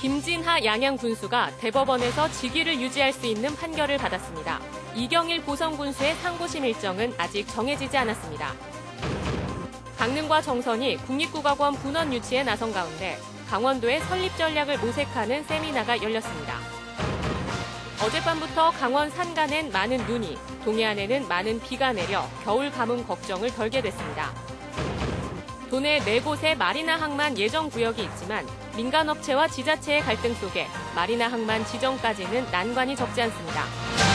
김진하 양양 군수가 대법원에서 직위를 유지할 수 있는 판결을 받았습니다. 이경일 보성 군수의 상고심 일정은 아직 정해지지 않았습니다. 강릉과 정선이 국립국악원 분원 유치에 나선 가운데 강원도의 설립 전략을 모색하는 세미나가 열렸습니다. 어젯밤부터 강원 산간엔 많은 눈이, 동해안에는 많은 비가 내려 겨울 가뭄 걱정을 덜게 됐습니다. 도내 네 곳에 마리나 항만 예정 구역이 있지만 민간업체와 지자체의 갈등 속에 마리나 항만 지정까지는 난관이 적지 않습니다.